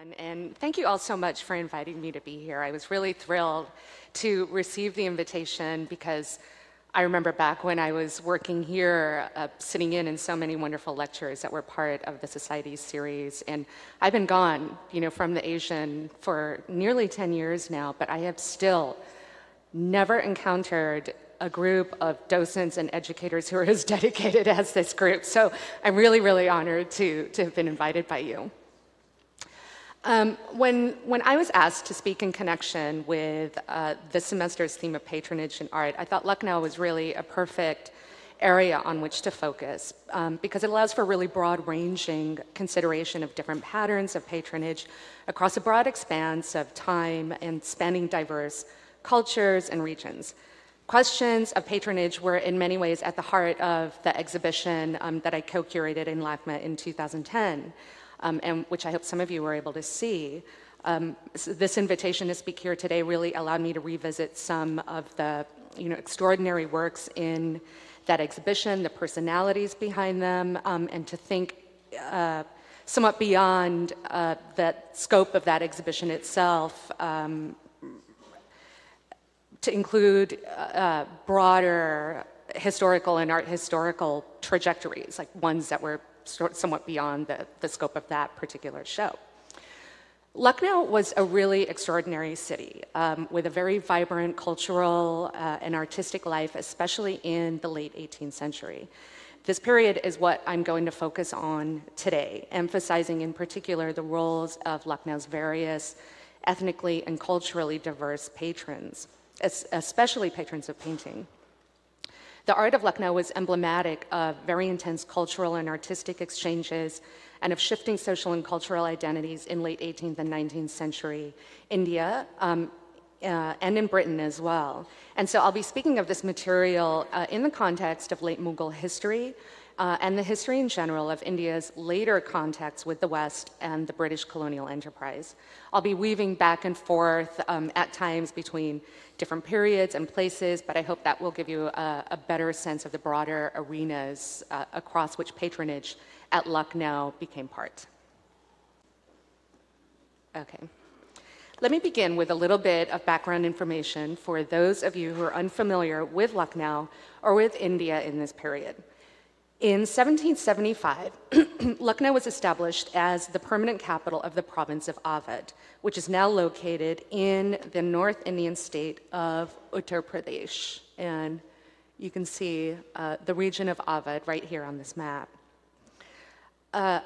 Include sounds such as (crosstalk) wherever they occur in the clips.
everyone, and thank you all so much for inviting me to be here. I was really thrilled to receive the invitation because I remember back when I was working here, uh, sitting in in so many wonderful lectures that were part of the Society's series, and I've been gone, you know, from the Asian for nearly 10 years now, but I have still never encountered a group of docents and educators who are as (laughs) dedicated as this group. So I'm really, really honored to, to have been invited by you. Um, when, when I was asked to speak in connection with uh, this semester's theme of patronage and art, I thought Lucknow was really a perfect area on which to focus um, because it allows for really broad ranging consideration of different patterns of patronage across a broad expanse of time and spanning diverse cultures and regions. Questions of patronage were in many ways at the heart of the exhibition um, that I co curated in LACMA in 2010 um, and which I hope some of you were able to see. Um, so this invitation to speak here today really allowed me to revisit some of the you know, extraordinary works in that exhibition, the personalities behind them, um, and to think uh, somewhat beyond uh, the scope of that exhibition itself um, to include uh, broader historical and art historical trajectories, like ones that were somewhat beyond the, the scope of that particular show. Lucknow was a really extraordinary city um, with a very vibrant cultural uh, and artistic life, especially in the late 18th century. This period is what I'm going to focus on today, emphasizing in particular the roles of Lucknow's various ethnically and culturally diverse patrons, especially patrons of painting. The art of Lucknow was emblematic of very intense cultural and artistic exchanges and of shifting social and cultural identities in late 18th and 19th century India um, uh, and in Britain as well. And so I'll be speaking of this material uh, in the context of late Mughal history, uh, and the history in general of India's later contacts with the West and the British colonial enterprise. I'll be weaving back and forth um, at times between different periods and places, but I hope that will give you a, a better sense of the broader arenas uh, across which patronage at Lucknow became part. Okay. Let me begin with a little bit of background information for those of you who are unfamiliar with Lucknow or with India in this period. In 1775, (clears throat) Lucknow was established as the permanent capital of the province of Awadh, which is now located in the North Indian state of Uttar Pradesh. And you can see uh, the region of Awadh right here on this map. Uh,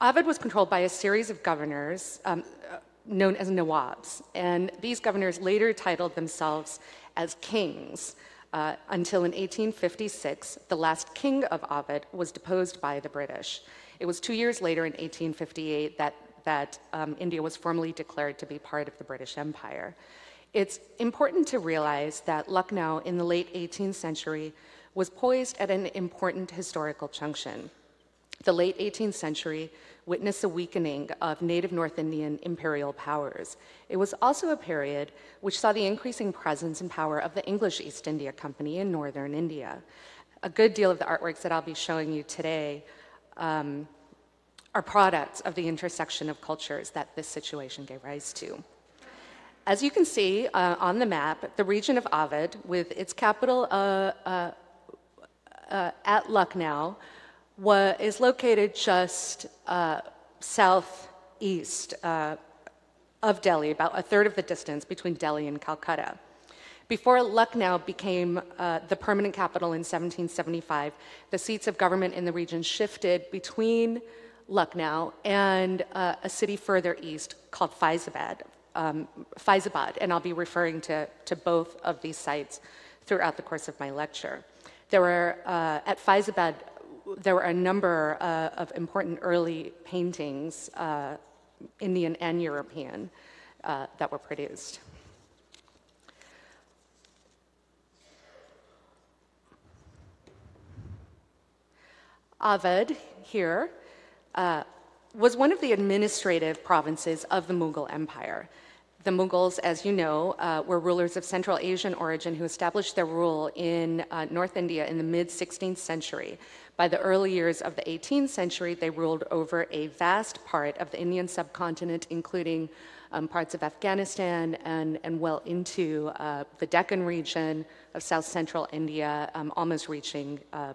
Awadh was controlled by a series of governors um, uh, known as Nawabs, and these governors later titled themselves as kings. Uh, until in 1856, the last king of Awadh was deposed by the British. It was two years later, in 1858, that, that um, India was formally declared to be part of the British Empire. It's important to realize that Lucknow in the late 18th century was poised at an important historical junction. The late 18th century witnessed a weakening of native North Indian imperial powers. It was also a period which saw the increasing presence and power of the English East India Company in northern India. A good deal of the artworks that I'll be showing you today um, are products of the intersection of cultures that this situation gave rise to. As you can see uh, on the map, the region of Awadh, with its capital uh, uh, uh at Lucknow, is located just uh, southeast uh, of Delhi, about a third of the distance between Delhi and Calcutta. Before Lucknow became uh, the permanent capital in 1775, the seats of government in the region shifted between Lucknow and uh, a city further east called Faizabad, um, Faizabad, and I'll be referring to, to both of these sites throughout the course of my lecture. There were, uh, at Faizabad, there were a number uh, of important early paintings, uh, Indian and European, uh, that were produced. Awadh here uh, was one of the administrative provinces of the Mughal Empire. The Mughals, as you know, uh, were rulers of Central Asian origin who established their rule in uh, North India in the mid 16th century By the early years of the 18th century, they ruled over a vast part of the Indian subcontinent, including um, parts of Afghanistan and, and well into uh, the Deccan region of south central India, um, almost reaching uh,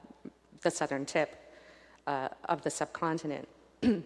the southern tip uh, of the subcontinent. (clears throat) the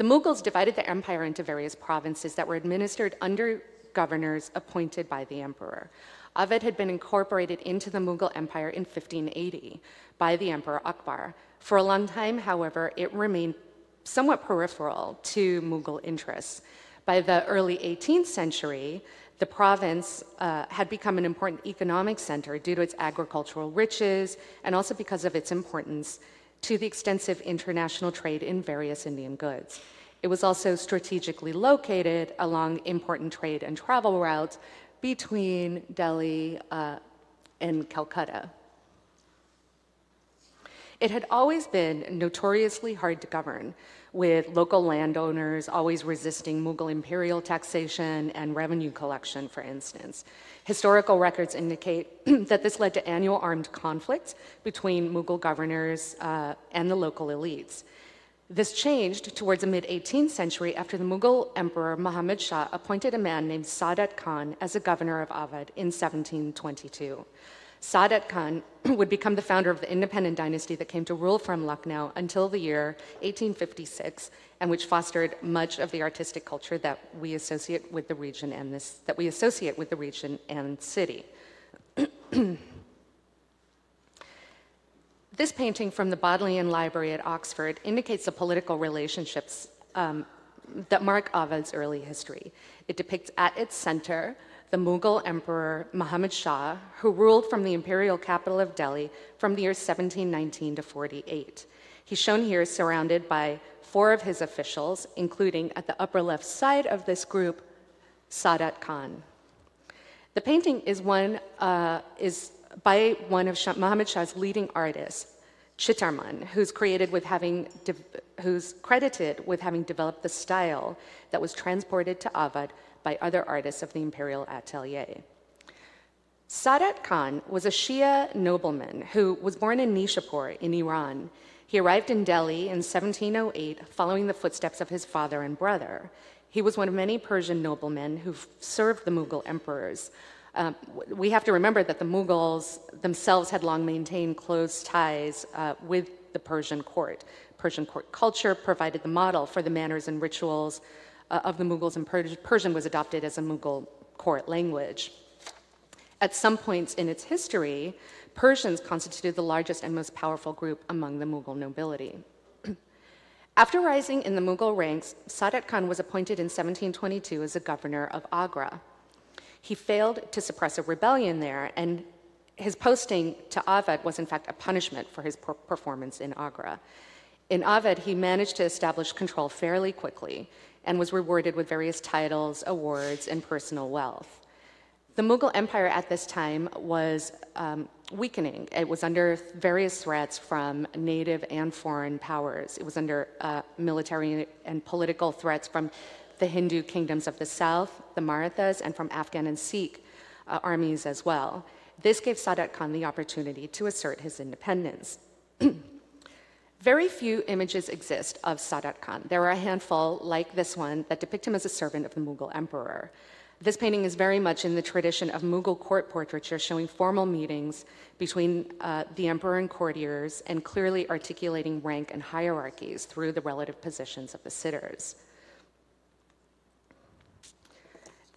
Mughals divided the empire into various provinces that were administered under governors appointed by the emperor. Awadh had been incorporated into the Mughal Empire in 1580 by the Emperor Akbar. For a long time, however, it remained somewhat peripheral to Mughal interests. By the early 18th century, the province uh, had become an important economic center due to its agricultural riches and also because of its importance to the extensive international trade in various Indian goods. It was also strategically located along important trade and travel routes between Delhi uh, and Calcutta. It had always been notoriously hard to govern, with local landowners always resisting Mughal imperial taxation and revenue collection, for instance. Historical records indicate (clears throat) that this led to annual armed conflicts between Mughal governors uh, and the local elites. This changed towards the mid 18th century after the Mughal emperor Muhammad Shah appointed a man named Sadat Khan as a governor of Awadh in 1722. Sadat Khan (clears throat) would become the founder of the independent dynasty that came to rule from Lucknow until the year 1856, and which fostered much of the artistic culture that we associate with the region and this that we associate with the region and city. (clears throat) this painting from the Bodleian Library at Oxford indicates the political relationships um, that mark Awadh's early history. It depicts at its center the Mughal Emperor Muhammad Shah, who ruled from the imperial capital of Delhi from the year 1719 to 48. He's shown here surrounded by four of his officials, including at the upper left side of this group, Sadat Khan. The painting is one uh, is by one of Shah, Muhammad Shah's leading artists, Chitarman, who's created with having who's credited with having developed the style that was transported to Awadh by other artists of the imperial atelier. Sadat Khan was a Shia nobleman who was born in Nishapur in Iran. He arrived in Delhi in 1708 following the footsteps of his father and brother. He was one of many Persian noblemen who served the Mughal emperors. Um, we have to remember that the Mughals themselves had long maintained close ties uh, with the Persian court. Persian court culture provided the model for the manners and rituals uh, of the Mughals, and Persian was adopted as a Mughal court language. At some points in its history, Persians constituted the largest and most powerful group among the Mughal nobility. (clears throat) After rising in the Mughal ranks, Sadat Khan was appointed in 1722 as the governor of Agra. He failed to suppress a rebellion there, and his posting to Awadh was in fact a punishment for his performance in Agra. In Awadh, he managed to establish control fairly quickly and was rewarded with various titles, awards, and personal wealth. The Mughal Empire at this time was um, weakening. It was under various threats from native and foreign powers. It was under uh, military and political threats from the Hindu kingdoms of the south, the Marathas, and from Afghan and Sikh uh, armies as well. This gave Sadat Khan the opportunity to assert his independence. (clears throat) Very few images exist of Sadat Khan. There are a handful, like this one, that depict him as a servant of the Mughal emperor. This painting is very much in the tradition of Mughal court portraiture, showing formal meetings between uh, the emperor and courtiers and clearly articulating rank and hierarchies through the relative positions of the sitters.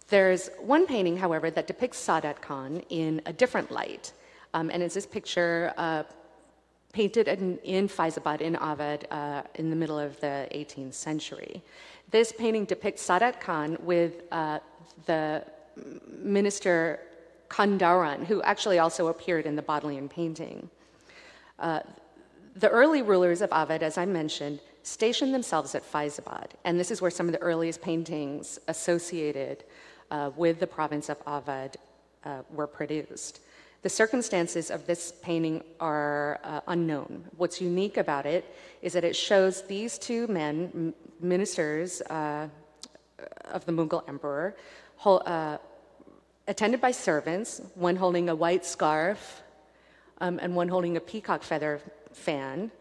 There's one painting, however, that depicts Sadat Khan in a different light. Um, and it's this picture uh, painted in, in Faizabad in Awadh uh, in the middle of the 18th century. This painting depicts Sadat Khan with uh, the minister Khan Dauran, who actually also appeared in the Bodleian painting. Uh, the early rulers of Awadh, as I mentioned, stationed themselves at Faizabad, and this is where some of the earliest paintings associated uh, with the province of Awadh uh, were produced. The circumstances of this painting are uh, unknown. What's unique about it is that it shows these two men, ministers uh, of the Mughal emperor, uh, attended by servants, one holding a white scarf um, and one holding a peacock feather fan.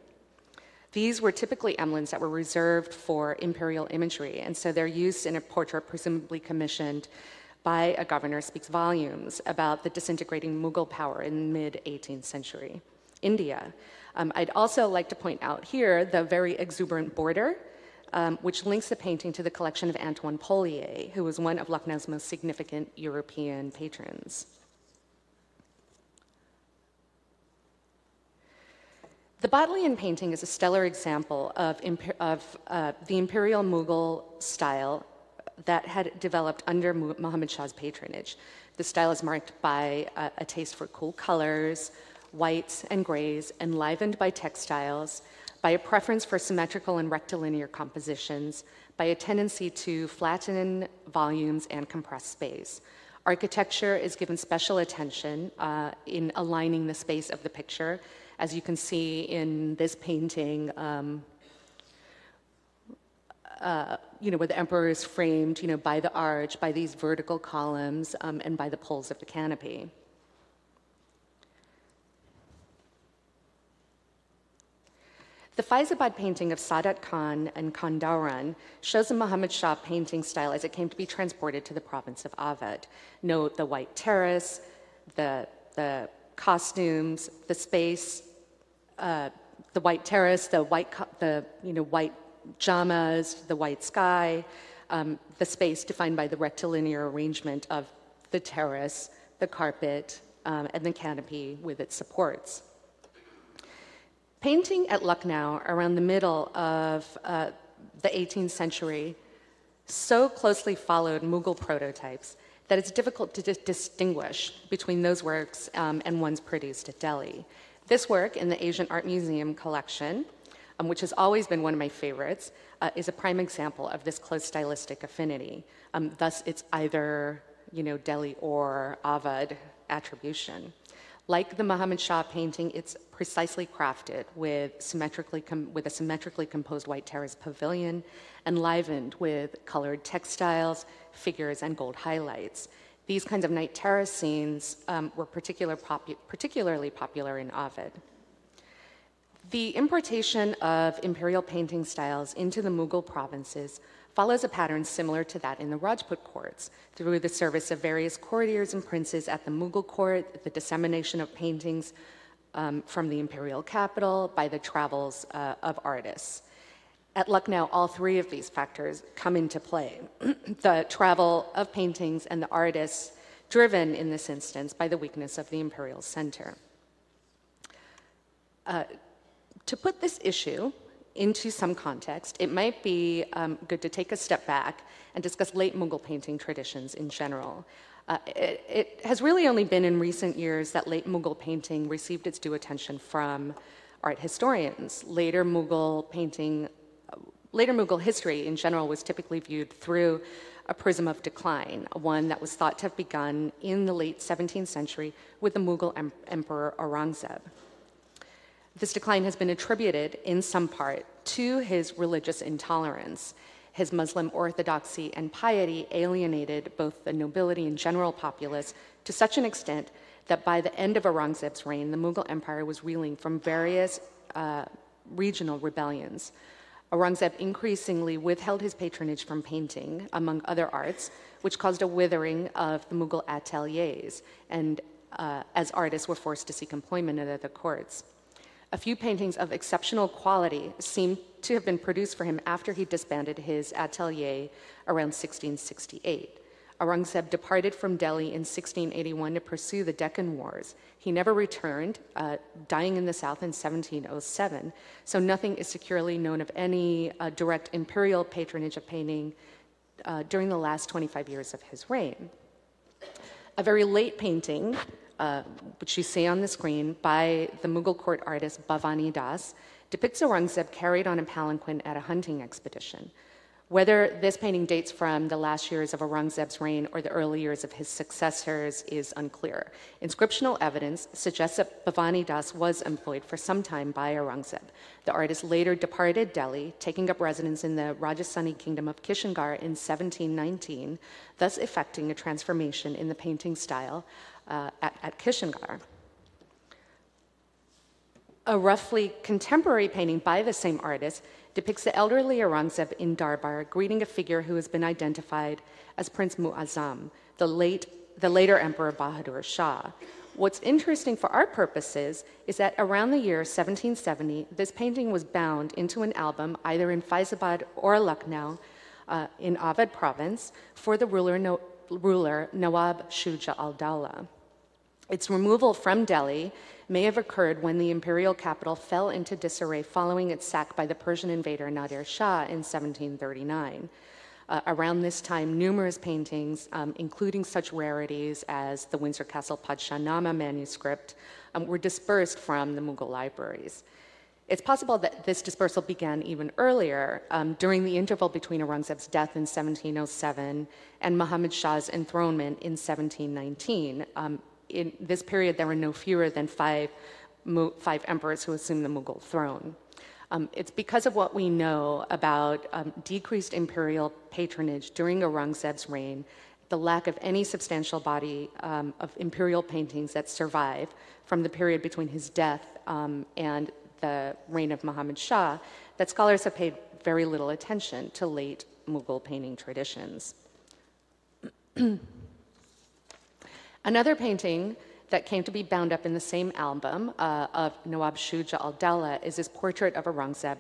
These were typically emblems that were reserved for imperial imagery, and so their use in a portrait presumably commissioned by a governor speaks volumes about the disintegrating Mughal power in mid 18th century India. Um, I'd also like to point out here the very exuberant border, um, which links the painting to the collection of Antoine Polier, who was one of Lucknow's most significant European patrons. The Bodleian painting is a stellar example of, of uh, the imperial Mughal style that had developed under Muhammad Shah's patronage. The style is marked by a, a taste for cool colors, whites and grays, enlivened by textiles, by a preference for symmetrical and rectilinear compositions, by a tendency to flatten volumes and compress space. Architecture is given special attention uh, in aligning the space of the picture as you can see in this painting, um, uh, you know, where the emperor is framed, you know, by the arch, by these vertical columns, um, and by the poles of the canopy. The Faizabad painting of Sadat Khan and Khan Dauran shows the Muhammad Shah painting style as it came to be transported to the province of Awadh. Note the white terrace, the, the costumes, the space, uh, the white terrace, the white, the you know white jamas, the white sky, um, the space defined by the rectilinear arrangement of the terrace, the carpet, um, and the canopy with its supports. Painting at Lucknow around the middle of uh, the 18th century so closely followed Mughal prototypes that it's difficult to distinguish between those works um, and ones produced at Delhi. This work in the Asian Art Museum collection, um, which has always been one of my favorites, uh, is a prime example of this close stylistic affinity. Um, thus, it's either you know, Delhi or Awadh attribution. Like the Muhammad Shah painting, it's precisely crafted with, symmetrically with a symmetrically composed white terrace pavilion, enlivened with colored textiles, figures, and gold highlights. These kinds of night terrace scenes um, were particular popu particularly popular in Awadh. The importation of imperial painting styles into the Mughal provinces follows a pattern similar to that in the Rajput courts, through the service of various courtiers and princes at the Mughal court, the dissemination of paintings um, from the imperial capital, by the travels uh, of artists. At Lucknow, all three of these factors come into play. (clears throat) the travel of paintings and the artists, driven in this instance by the weakness of the imperial center. Uh, to put this issue into some context, it might be um, good to take a step back and discuss late Mughal painting traditions in general. Uh, it, it, has really only been in recent years that late Mughal painting received its due attention from art historians. Later Mughal painting Later Mughal history in general was typically viewed through a prism of decline, one that was thought to have begun in the late 17th century with the Mughal em Emperor Aurangzeb. This decline has been attributed in some part to his religious intolerance. His Muslim orthodoxy and piety alienated both the nobility and general populace to such an extent that by the end of Aurangzeb's reign, the Mughal Empire was reeling from various uh, regional rebellions. Aurangzeb increasingly withheld his patronage from painting, among other arts, which caused a withering of the Mughal ateliers, and uh, as artists were forced to seek employment at other courts. A few paintings of exceptional quality seem to have been produced for him after he disbanded his atelier around 1668. Aurangzeb departed from Delhi in 1681 to pursue the Deccan Wars. He never returned, uh, dying in the south in 1707, so nothing is securely known of any uh, direct imperial patronage of painting uh, during the last 25 years of his reign. A very late painting, uh, which you see on the screen, by the Mughal court artist Bhavani Das, depicts Aurangzeb carried on a palanquin at a hunting expedition. Whether this painting dates from the last years of Aurangzeb's reign or the early years of his successors is unclear. Inscriptional evidence suggests that Bhavani Das was employed for some time by Aurangzeb. The artist later departed Delhi, taking up residence in the Rajasthani kingdom of Kishangarh in 1719, thus effecting a transformation in the painting style uh, at, at Kishangarh. A roughly contemporary painting by the same artist depicts the elderly Aurangzeb in Darbar greeting a figure who has been identified as Prince Muazzam, the, late, the later Emperor Bahadur Shah. What's interesting for our purposes is that around the year 1770, this painting was bound into an album either in Faizabad or Lucknow uh, in Awadh province for the ruler, no, ruler Nawab Shuja al-Dawla. Its removal from Delhi may have occurred when the imperial capital fell into disarray following its sack by the Persian invader Nadir Shah in 1739. Uh, around this time, numerous paintings, um, including such rarities as the Windsor Castle Padshahnama manuscript, um, were dispersed from the Mughal libraries. It's possible that this dispersal began even earlier, um, during the interval between Aurangzeb's death in 1707 and Muhammad Shah's enthronement in 1719. In this period, there were no fewer than five, five emperors who assumed the Mughal throne. Um, it's because of what we know about um, decreased imperial patronage during Aurangzeb's reign, the lack of any substantial body um, of imperial paintings that survive from the period between his death um, and the reign of Muhammad Shah, that scholars have paid very little attention to late Mughal painting traditions. (clears throat) Another painting that came to be bound up in the same album uh, of Nawab Shuja al-Dawla is his portrait of Aurangzeb,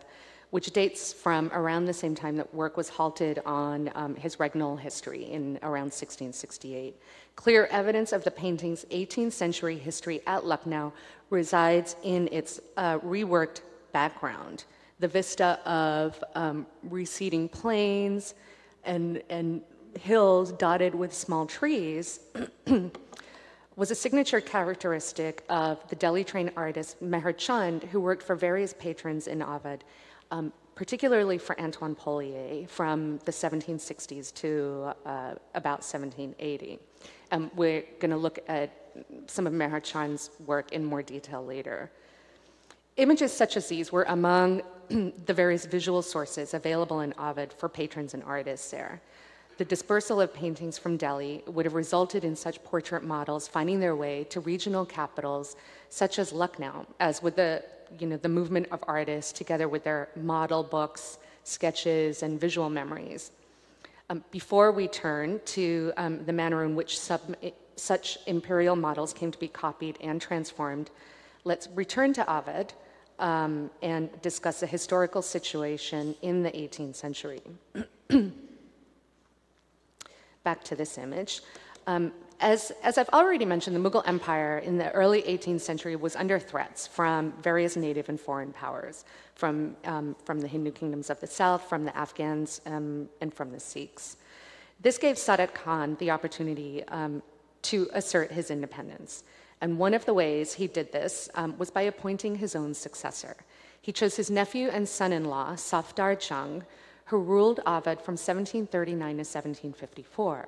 which dates from around the same time that work was halted on um, his regnal history in around 1668. Clear evidence of the painting's 18th century history at Lucknow resides in its uh, reworked background. The vista of um, receding plains and, and hills dotted with small trees (clears throat) was a signature characteristic of the Delhi trained artist Meher Chand, who worked for various patrons in Awadh, um, particularly for Antoine Polier from the 1760s to uh, about 1780. Um, we're going to look at some of Meher Chand's work in more detail later. Images such as these were among (clears throat) the various visual sources available in Awadh for patrons and artists there. The dispersal of paintings from Delhi would have resulted in such portrait models finding their way to regional capitals such as Lucknow, as with the, you know, the movement of artists together with their model books, sketches, and visual memories. Um, before we turn to um, the manner in which sub, such imperial models came to be copied and transformed, let's return to Awadh um, and discuss the historical situation in the 18th century. (clears throat) back to this image. Um, as, as, I've already mentioned, the Mughal Empire in the early 18th century was under threats from various native and foreign powers, from, um, from the Hindu kingdoms of the south, from the Afghans, um, and from the Sikhs. This gave Sadat Khan the opportunity um, to assert his independence. And one of the ways he did this um, was by appointing his own successor. He chose his nephew and son in law, Safdar Jung, who ruled Awadh from 1739 to 1754.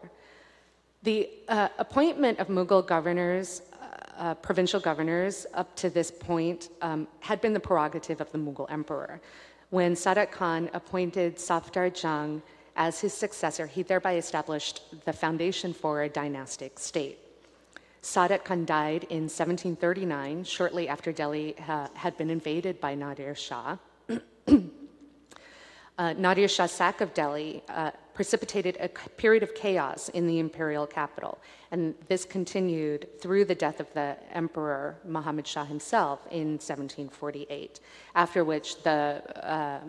The uh, appointment of Mughal governors, uh, uh, provincial governors, up to this point um, had been the prerogative of the Mughal emperor. When Sadat Khan appointed Safdar Jung as his successor, he thereby established the foundation for a dynastic state. Sadat Khan died in 1739, shortly after Delhi uh, had been invaded by Nadir Shah. (clears throat) uh, Nadir Shah's sack of Delhi uh, precipitated a period of chaos in the imperial capital. And this continued through the death of the emperor Muhammad Shah himself in 1748, after which the, uh,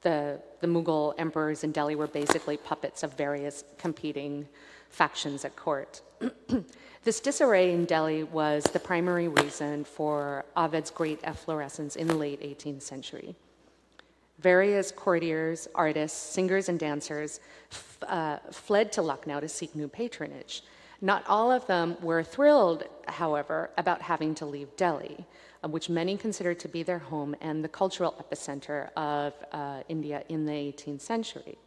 the, the Mughal emperors in Delhi were basically puppets of various competing factions at court. (clears throat) this disarray in Delhi was the primary reason for Awadh's great efflorescence in the late 18th century various courtiers, artists, singers, and dancers uh, fled to Lucknow to seek new patronage. Not all of them were thrilled, however, about having to leave Delhi, uh, which many considered to be their home and the cultural epicenter of uh, India in the 18th century.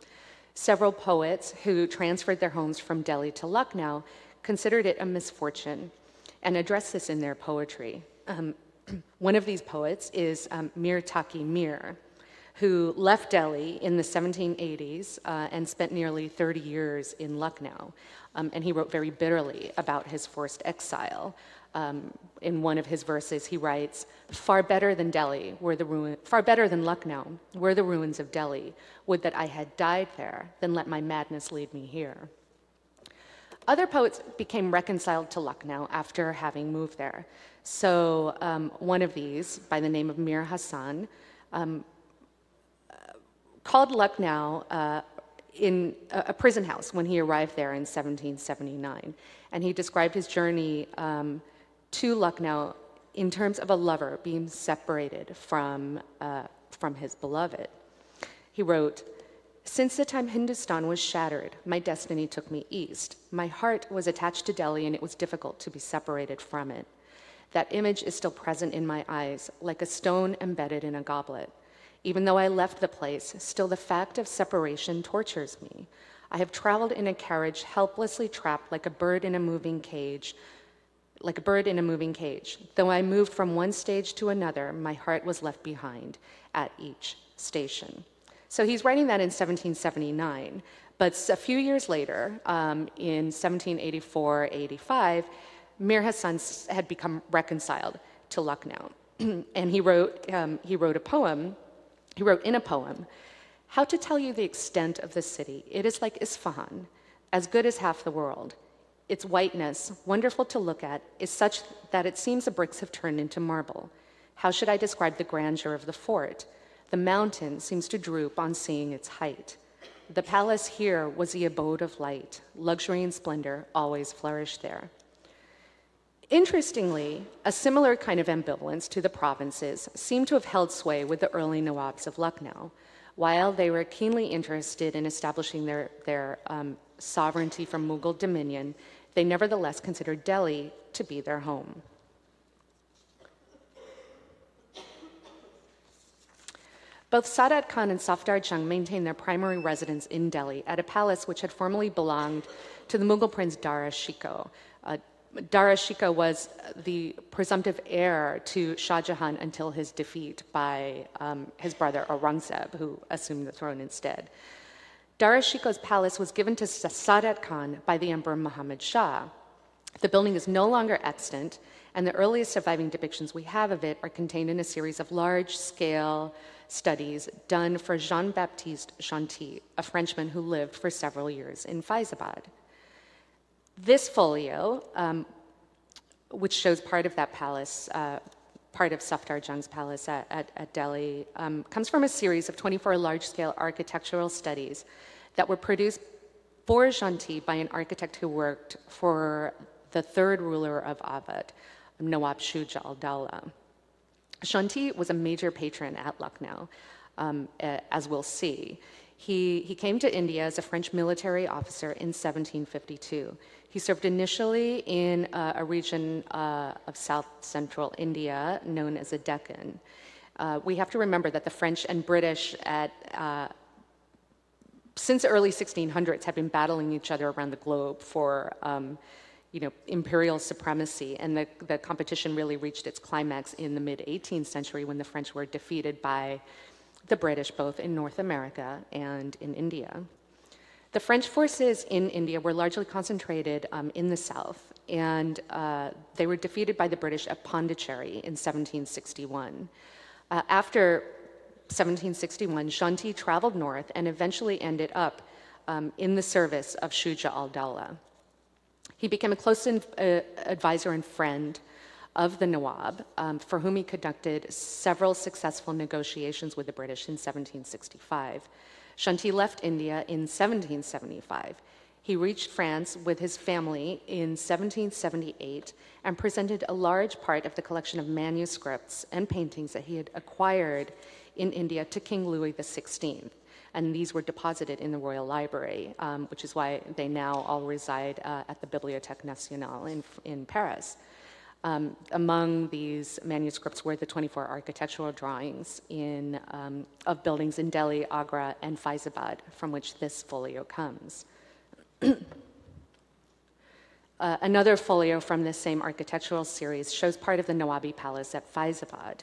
Several poets who transferred their homes from Delhi to Lucknow considered it a misfortune and addressed this in their poetry. Um, (clears throat) one of these poets is um, Mir Taqi Mir, who left Delhi in the 1780s uh, and spent nearly 30 years in Lucknow. Um, and he wrote very bitterly about his forced exile. Um, in one of his verses, he writes, "Far better than Delhi were the ruin, far better than Lucknow were the ruins of Delhi. Would that I had died there, than let my madness lead me here." Other poets became reconciled to Lucknow after having moved there. So um, one of these, by the name of Mir Hassan, um, called Lucknow uh, in a, prison house when he arrived there in 1779. And he described his journey um, to Lucknow in terms of a lover being separated from, uh, from his beloved. He wrote, since the time Hindustan was shattered, my destiny took me east. My heart was attached to Delhi, and it was difficult to be separated from it. That image is still present in my eyes, like a stone embedded in a goblet. Even though I left the place, still the fact of separation tortures me. I have traveled in a carriage, helplessly trapped like a bird in a moving cage, like a bird in a moving cage. Though I moved from one stage to another, my heart was left behind at each station. So he's writing that in 1779. But a few years later, um, in 1784 85, Mir Hassan had become reconciled to Lucknow. (clears throat) and he wrote, um, he wrote a poem, he wrote in a poem, How to tell you the extent of the city. It is like Isfahan, as good as half the world. Its whiteness, wonderful to look at, is such that it seems the bricks have turned into marble. How should I describe the grandeur of the fort? The mountain seems to droop on seeing its height. The palace here was the abode of light. Luxury and splendor always flourished there. Interestingly, a similar kind of ambivalence to the provinces seemed to have held sway with the early Nawabs of Lucknow. While they were keenly interested in establishing their, their um, sovereignty from Mughal dominion, they nevertheless considered Delhi to be their home. Both Sadat Khan and Safdar Jung maintained their primary residence in Delhi at a palace which had formerly belonged to the Mughal prince Dara Shikoh. Dara Shikoh was the presumptive heir to Shah Jahan until his defeat by um, his brother Aurangzeb, who assumed the throne instead. Dara Shikoh's palace was given to Sadat Khan by the Emperor Muhammad Shah. The building is no longer extant, and the earliest surviving depictions we have of it are contained in a series of large scale studies done for Jean Baptiste Gentil, a Frenchman who lived for several years in Faizabad. This folio, um, which shows part of that palace, uh, part of Safdar Jung's palace at, at, at Delhi, um, comes from a series of 24 large scale architectural studies that were produced for Gentil by an architect who worked for the third ruler of Awadh, Nawab Shuja al Dawla. Gentil was a major patron at Lucknow, um, as we'll see. He, he came to India as a French military officer in 1752. He served initially in uh, a region uh, of south central India known as the Deccan. Uh, we have to remember that the French and British at uh, since the early 1600s had been battling each other around the globe for um, you know, imperial supremacy, and the, the competition really reached its climax in the mid 18th century when the French were defeated by the British, both in North America and in India. The French forces in India were largely concentrated um, in the south, and uh, they were defeated by the British at Pondicherry in 1761. Uh, after 1761, Gentil traveled north and eventually ended up um, in the service of Shuja al Dawla. He became a close in, uh, advisor and friend of the Nawab, um, for whom he conducted several successful negotiations with the British in 1765. Gentil left India in 1775. He reached France with his family in 1778 and presented a large part of the collection of manuscripts and paintings that he had acquired in India to King Louis XVI and these were deposited in the Royal Library, um, which is why they now all reside uh, at the Bibliothèque Nationale in, in Paris. Um, among these manuscripts were the 24 architectural drawings in, um, of buildings in Delhi, Agra, and Faizabad, from which this folio comes. (clears throat) uh, another folio from this same architectural series shows part of the Nawabi Palace at Faizabad.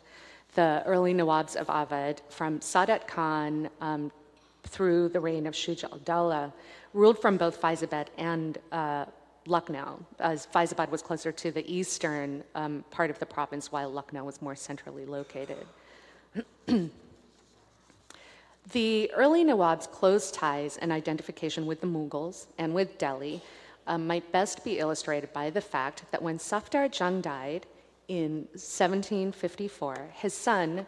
The early Nawabs of Awadh, from Sadat Khan um, through the reign of Shuja al-Dawla, ruled from both Faizabad and uh, Lucknow, as Faizabad was closer to the eastern um, part of the province, while Lucknow was more centrally located. (clears throat) the early Nawab's close ties and identification with the Mughals and with Delhi um, might best be illustrated by the fact that when Safdar Jung died in 1754, his son,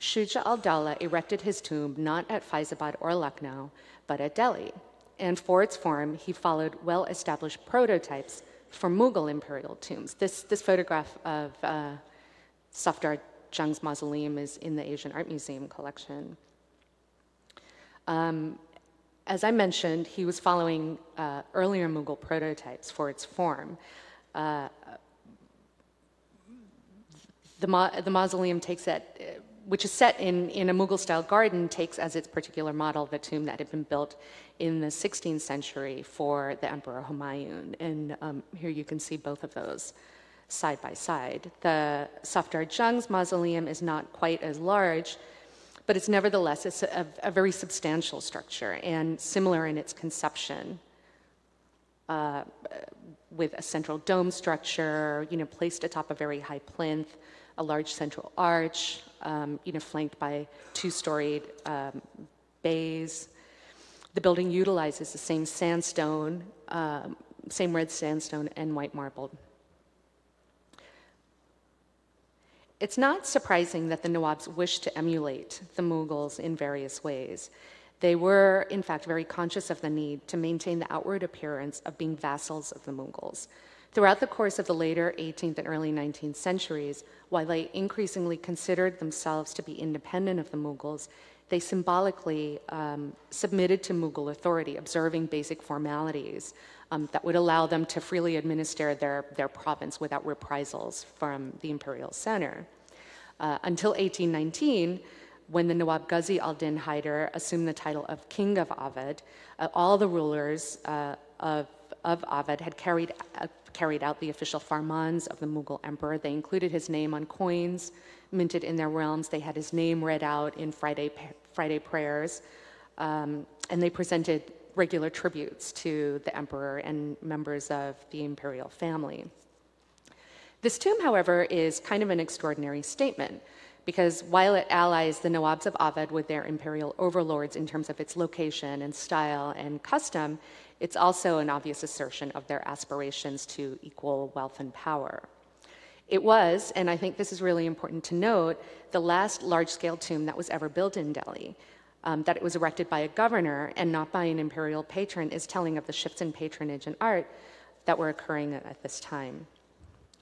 Shuja al-Dawla, erected his tomb not at Faizabad or Lucknow, but at Delhi and for its form, he followed well established prototypes for Mughal imperial tombs. This, this photograph of uh, Safdar Jung's mausoleum is in the Asian Art Museum collection. Um, as I mentioned, he was following uh, earlier Mughal prototypes for its form. Uh, the, ma the, mausoleum takes it which is set in, in a Mughal style garden, takes as its particular model the tomb that had been built in the 16th century for the Emperor Humayun. And um, here you can see both of those side by side. The Safdar Jung's mausoleum is not quite as large, but it's nevertheless it's a, a very substantial structure and similar in its conception. Uh, with a central dome structure, you know, placed atop a very high plinth, a large central arch, um, you know, flanked by two-storied um, bays. The building utilizes the same sandstone, um, same red sandstone and white marble. It's not surprising that the Nawabs wished to emulate the Mughals in various ways. They were, in fact, very conscious of the need to maintain the outward appearance of being vassals of the Mughals. Throughout the course of the later 18th and early 19th centuries, while they increasingly considered themselves to be independent of the Mughals, they symbolically um, submitted to Mughal authority, observing basic formalities um, that would allow them to freely administer their, their province without reprisals from the imperial center. Uh, until 1819, when the Nawab Ghazi al-Din Hyder assumed the title of King of Awadh, uh, all the rulers uh, of of Awadh had carried, carried out the official farmans of the Mughal emperor. They included his name on coins minted in their realms. They had his name read out in Friday, Friday prayers. Um, and they presented regular tributes to the emperor and members of the imperial family. This tomb, however, is kind of an extraordinary statement because while it allies the Nawabs of Awadh with their imperial overlords in terms of its location and style and custom, it's also an obvious assertion of their aspirations to equal wealth and power. It was, and I think this is really important to note, the last large scale tomb that was ever built in Delhi. Um, that it was erected by a governor and not by an imperial patron is telling of the shifts in patronage and art that were occurring at this time.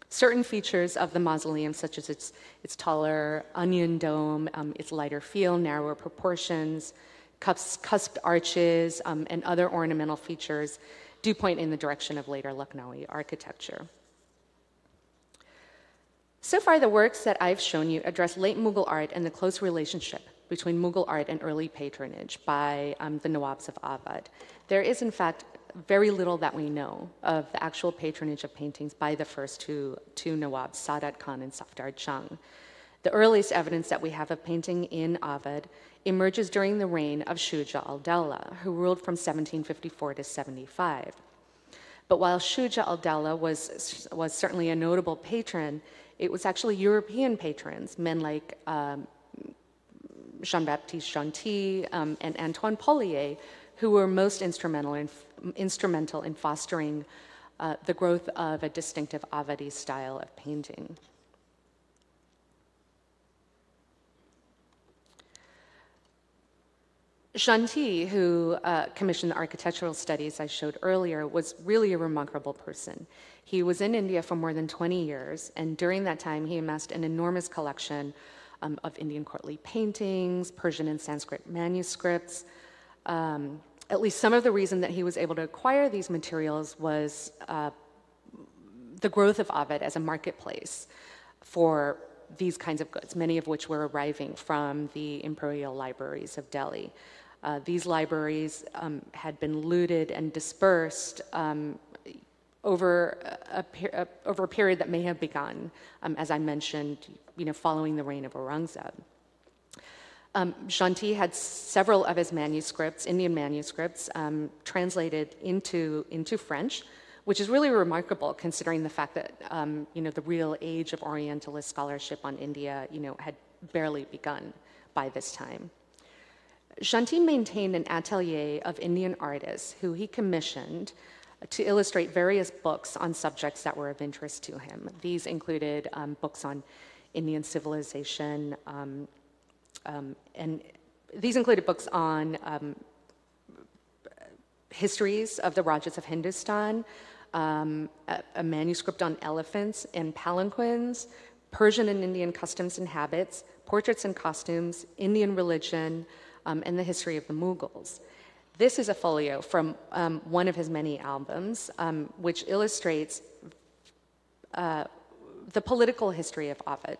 Certain features of the mausoleum, such as its, its taller onion dome, um, its lighter feel, narrower proportions, cusped arches, um, and other ornamental features do point in the direction of later Lucknowi architecture. So far, the works that I've shown you address late Mughal art and the close relationship between Mughal art and early patronage by um, the Nawabs of Awadh. There is, in fact, very little that we know of the actual patronage of paintings by the first two, two Nawabs, Sadat Khan and Safdar Jung. The earliest evidence that we have of painting in Awadh emerges during the reign of Shuja al-Dawla, who ruled from 1754 to 75. But while Shuja al-Dawla was, was certainly a notable patron, it was actually European patrons, men like um, Jean-Baptiste Gentil um, and Antoine Polier, who were most instrumental in, instrumental in fostering uh, the growth of a distinctive Awadhi style of painting. Gentil, who uh, commissioned the architectural studies I showed earlier, was really a remarkable person. He was in India for more than 20 years, and during that time, he amassed an enormous collection um, of Indian courtly paintings, Persian and Sanskrit manuscripts. Um, at least some of the reason that he was able to acquire these materials was uh, the growth of Awadh as a marketplace for these kinds of goods, many of which were arriving from the imperial libraries of Delhi. Uh, these libraries um, had been looted and dispersed um, over, a, a, over a period that may have begun, um, as I mentioned, you know, following the reign of Aurangzeb. Um, Gentil had several of his manuscripts, Indian manuscripts, um, translated into, into French, which is really remarkable considering the fact that um, you know the real age of Orientalist scholarship on India you know had barely begun by this time. Gentil maintained an atelier of Indian artists who he commissioned to illustrate various books on subjects that were of interest to him. These included um, books on Indian civilization, um, um, and these included books on um, histories of the Rajas of Hindustan, um, a, a, manuscript on elephants and palanquins, Persian and Indian customs and habits, portraits and costumes, Indian religion, um, and the history of the Mughals. This is a folio from um, one of his many albums, um, which illustrates uh, the political history of Awadh,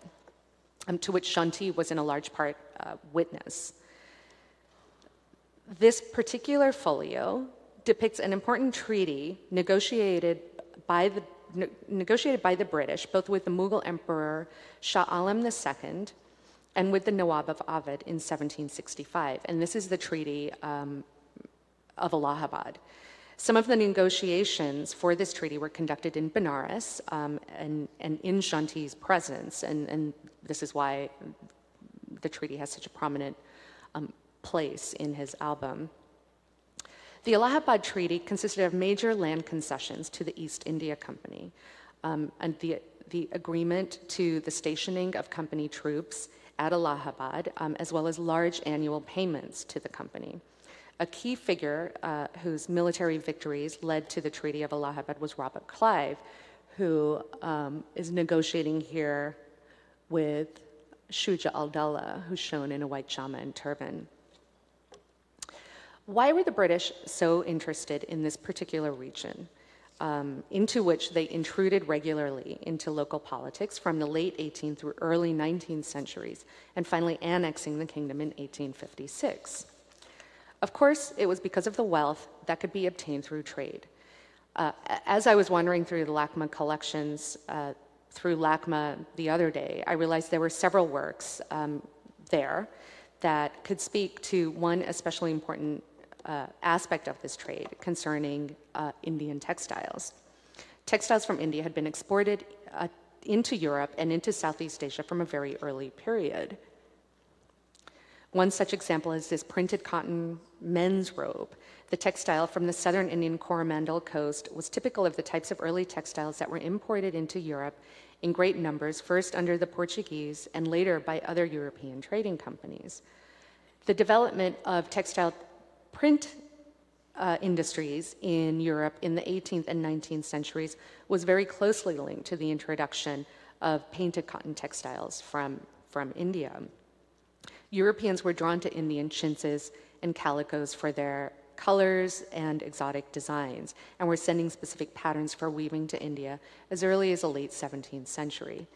um, to which Gentil was in a large part uh, witness. This particular folio depicts an important treaty negotiated by the, ne negotiated by the British, both with the Mughal Emperor Shah Alam II and with the Nawab of Awadh in 1765. And this is the Treaty um, of Allahabad. Some of the negotiations for this treaty were conducted in Benares um, and, and, in Gentil's presence, and, and, this is why the treaty has such a prominent um, place in his album. The Allahabad Treaty consisted of major land concessions to the East India Company um, and the, the agreement to the stationing of company troops at Allahabad, um, as well as large annual payments to the company. A key figure uh, whose military victories led to the Treaty of Allahabad was Robert Clive, who um, is negotiating here with Shuja al-Dawla, who's shown in a white jama and turban. Why were the British so interested in this particular region, um, into which they intruded regularly into local politics from the late 18th through early 19th centuries, and finally annexing the kingdom in 1856? Of course, it was because of the wealth that could be obtained through trade. Uh, as I was wandering through the LACMA collections uh, through LACMA the other day, I realized there were several works um, there that could speak to one especially important uh, aspect of this trade concerning uh, Indian textiles. Textiles from India had been exported uh, into Europe and into Southeast Asia from a very early period. One such example is this printed cotton men's robe. The textile from the southern Indian Coromandel coast was typical of the types of early textiles that were imported into Europe in great numbers, first under the Portuguese and later by other European trading companies. The development of textile print uh, industries in Europe in the 18th and 19th centuries was very closely linked to the introduction of painted cotton textiles from, from India. Europeans were drawn to Indian chintzes and calicos for their colors and exotic designs, and were sending specific patterns for weaving to India as early as the late 17th century.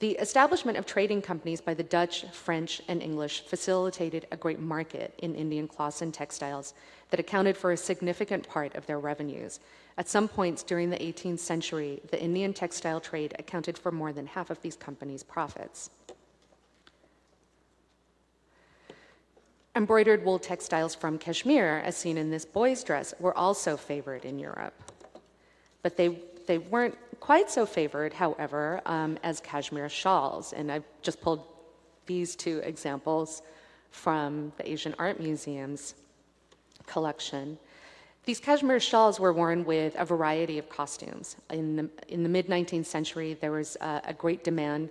The establishment of trading companies by the Dutch, French, and English facilitated a great market in Indian cloths and textiles that accounted for a significant part of their revenues. At some points during the 18th century, the Indian textile trade accounted for more than half of these companies' profits. Embroidered wool textiles from Kashmir, as seen in this boy's dress, were also favored in Europe. But they, they weren't quite so favored, however, um, as cashmere shawls. And I've just pulled these two examples from the Asian Art Museum's collection. These cashmere shawls were worn with a variety of costumes. In the, in the mid 19th century, there was a, a great demand,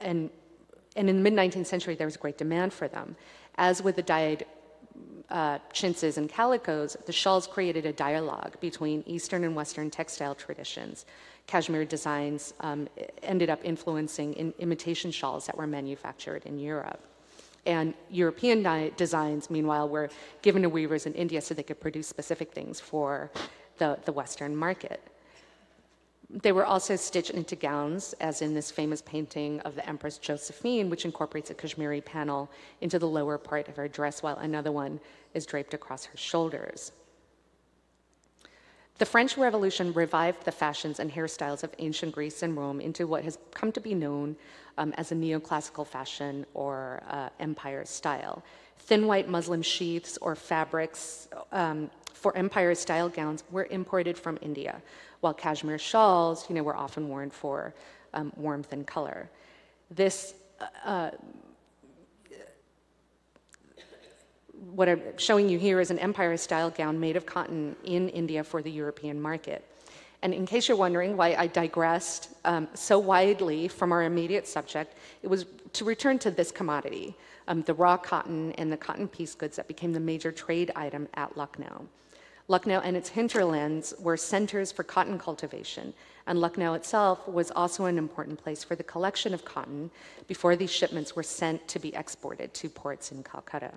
and, and in the mid 19th century, there was a great demand for them. As with the dyed uh, chintzes and calicos, the shawls created a dialogue between Eastern and Western textile traditions. Cashmere designs um, ended up influencing in imitation shawls that were manufactured in Europe. And European designs, meanwhile, were given to weavers in India so they could produce specific things for the, the Western market. They were also stitched into gowns, as in this famous painting of the Empress Josephine, which incorporates a Kashmiri panel into the lower part of her dress, while another one is draped across her shoulders. The French Revolution revived the fashions and hairstyles of ancient Greece and Rome into what has come to be known um, as a neoclassical fashion or uh, empire style. Thin white muslin sheaths or fabrics um, for empire-style gowns were imported from India, while cashmere shawls, you know, were often worn for um, warmth and color. This, uh, what I'm showing you here is an empire-style gown made of cotton in India for the European market. And in case you're wondering why I digressed um, so widely from our immediate subject, it was to return to this commodity, um, the raw cotton and the cotton piece goods that became the major trade item at Lucknow. Lucknow and its hinterlands were centers for cotton cultivation, and Lucknow itself was also an important place for the collection of cotton before these shipments were sent to be exported to ports in Calcutta.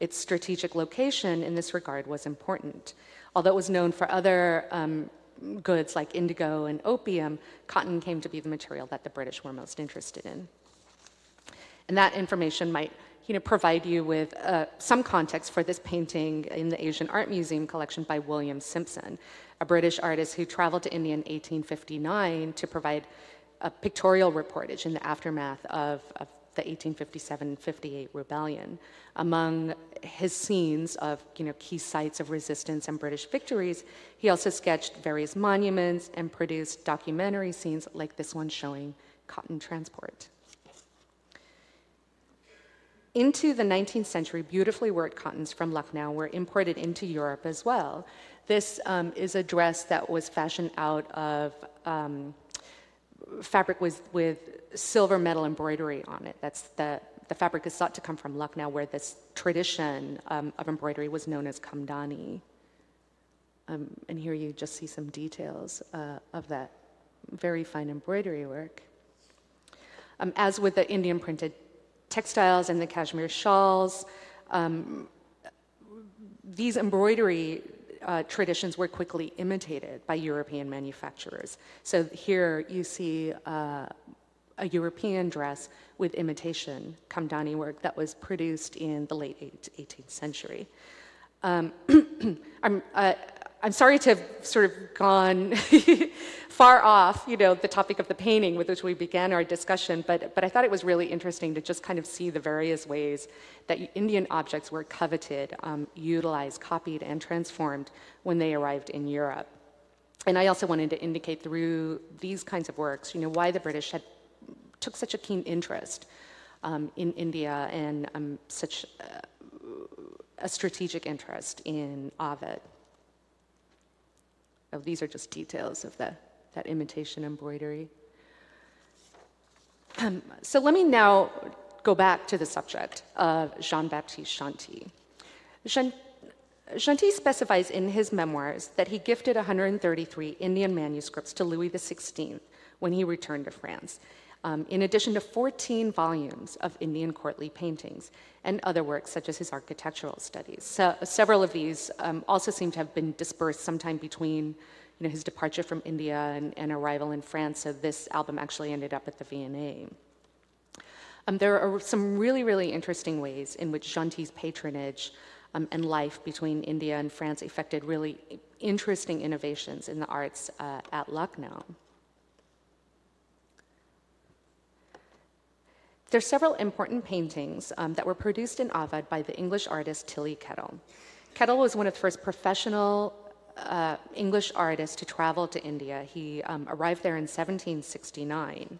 Its strategic location in this regard was important. Although it was known for other um, goods like indigo and opium, cotton came to be the material that the British were most interested in. And that information might you know, provide you with uh, some context for this painting in the Asian Art Museum collection by William Simpson, a British artist who traveled to India in 1859 to provide a pictorial reportage in the aftermath of, of the 1857-58 rebellion. Among his scenes of you know, key sites of resistance and British victories, he also sketched various monuments and produced documentary scenes like this one showing cotton transport. Into the 19th century, beautifully worked cottons from Lucknow were imported into Europe as well. This um, is a dress that was fashioned out of um, fabric with, with silver metal embroidery on it. That's the, the fabric is thought to come from Lucknow, where this tradition um, of embroidery was known as kamdani. Um, and here you just see some details uh, of that very fine embroidery work. Um, as with the Indian printed textiles and the cashmere shawls, um, these embroidery uh, traditions were quickly imitated by European manufacturers. So here you see uh, a European dress with imitation kamdani work that was produced in the late 18th century. Um, (clears throat) uh, I'm sorry to have sort of gone (laughs) far off, you know, the topic of the painting with which we began our discussion, but, but I thought it was really interesting to just kind of see the various ways that Indian objects were coveted, um, utilized, copied, and transformed when they arrived in Europe. And I also wanted to indicate through these kinds of works, you know, why the British had took such a keen interest um, in India and um, such uh, a strategic interest in Awadh. Oh, these are just details of the, that imitation embroidery. Um, so let me now go back to the subject of Jean-Baptiste Gentil. Gentil specifies in his memoirs that he gifted 133 Indian manuscripts to Louis XVI when he returned to France um, in addition to 14 volumes of Indian courtly paintings and other works such as his architectural studies. So, several of these um, also seem to have been dispersed sometime between you know, his departure from India and, and, arrival in France, so this album actually ended up at the V&A. Um, there are some really, really interesting ways in which Gentil's patronage um, and life between India and France affected really interesting innovations in the arts uh, at Lucknow. There are several important paintings um, that were produced in Awadh by the English artist Tilly Kettle. Kettle was one of the first professional uh, English artists to travel to India. He um, arrived there in 1769.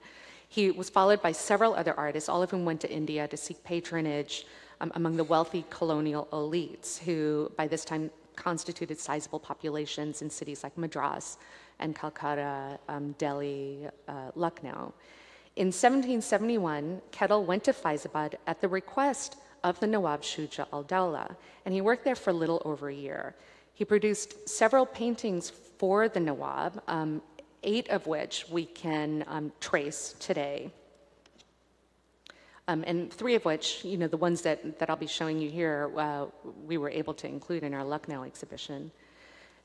He was followed by several other artists, all of whom went to India to seek patronage um, among the wealthy colonial elites, who by this time constituted sizable populations in cities like Madras and Calcutta, um, Delhi, uh, Lucknow. In 1771, Kettle went to Faizabad at the request of the Nawab Shuja al Dawla, and he worked there for a little over a year. He produced several paintings for the Nawab, um, eight of which we can um, trace today. Um, and three of which, you know, the ones that, that I'll be showing you here, uh, we were able to include in our Lucknow exhibition.